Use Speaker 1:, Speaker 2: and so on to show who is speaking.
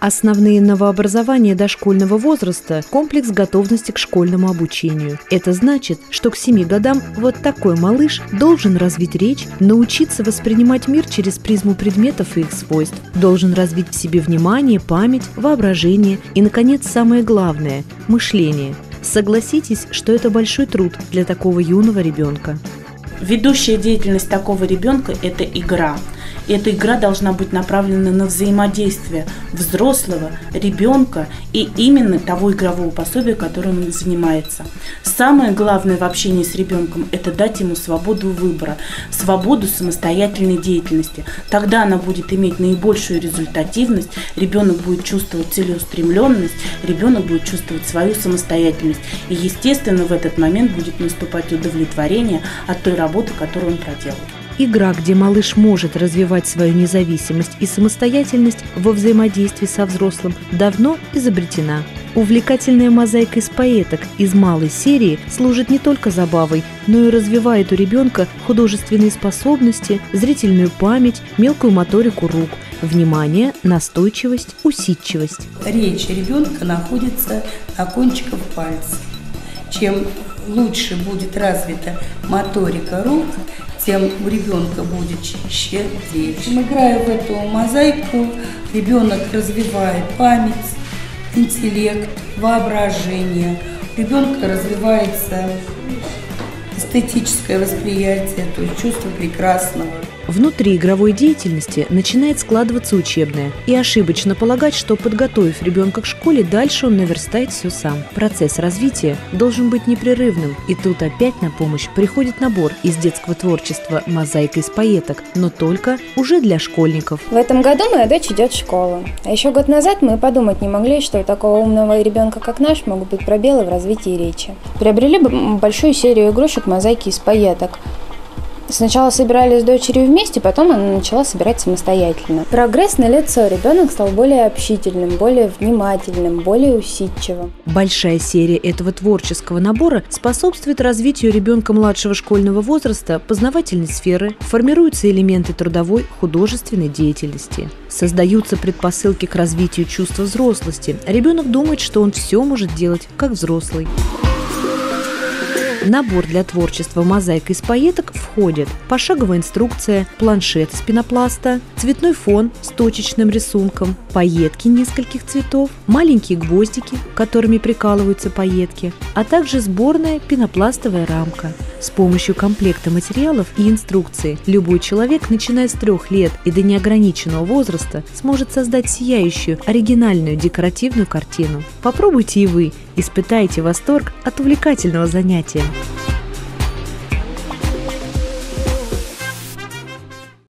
Speaker 1: Основные новообразования дошкольного возраста – комплекс готовности к школьному обучению. Это значит, что к 7 годам вот такой малыш должен развить речь, научиться воспринимать мир через призму предметов и их свойств, должен развить в себе внимание, память, воображение и, наконец, самое главное – мышление. Согласитесь, что это большой труд для такого юного ребенка.
Speaker 2: Ведущая деятельность такого ребенка – это игра – эта игра должна быть направлена на взаимодействие взрослого, ребенка и именно того игрового пособия, которым он занимается. Самое главное в общении с ребенком – это дать ему свободу выбора, свободу самостоятельной деятельности. Тогда она будет иметь наибольшую результативность, ребенок будет чувствовать целеустремленность, ребенок будет чувствовать свою самостоятельность. И, естественно, в этот момент будет наступать удовлетворение от той работы, которую он проделал.
Speaker 1: Игра, где малыш может развивать свою независимость и самостоятельность во взаимодействии со взрослым, давно изобретена. Увлекательная мозаика из поэток из малой серии служит не только забавой, но и развивает у ребенка художественные способности, зрительную память, мелкую моторику рук, внимание, настойчивость, усидчивость.
Speaker 3: Речь ребенка находится на кончиках пальцев. Чем лучше будет развита моторика рук, тем у ребенка будет чище речь. Играя в эту мозаику, ребенок развивает память, интеллект, воображение. У ребенка развивается эстетическое восприятие, то есть чувство прекрасного.
Speaker 1: Внутри игровой деятельности начинает складываться учебная, и ошибочно полагать, что подготовив ребенка к школе, дальше он наверстает все сам. Процесс развития должен быть непрерывным, и тут опять на помощь приходит набор из детского творчества «Мозаика из поэток», но только уже для школьников.
Speaker 4: В этом году моя дочь идет в школу. А еще год назад мы подумать не могли, что у такого умного ребенка, как наш, могут быть пробелы в развитии речи. Приобрели большую серию игрушек «Мозаики из поэток», Сначала собирали с дочерью вместе, потом она начала собирать самостоятельно. Прогресс на лицо. Ребенок стал более общительным, более внимательным, более усидчивым.
Speaker 1: Большая серия этого творческого набора способствует развитию ребенка младшего школьного возраста познавательной сферы, формируются элементы трудовой, художественной деятельности. Создаются предпосылки к развитию чувства взрослости. Ребенок думает, что он все может делать как взрослый. Набор для творчества мозаик из пайеток входит пошаговая инструкция, планшет из пенопласта, цветной фон с точечным рисунком, пайетки нескольких цветов, маленькие гвоздики, которыми прикалываются пайетки, а также сборная пенопластовая рамка. С помощью комплекта материалов и инструкции любой человек, начиная с трех лет и до неограниченного возраста, сможет создать сияющую, оригинальную декоративную картину. Попробуйте и вы, испытайте восторг от увлекательного занятия.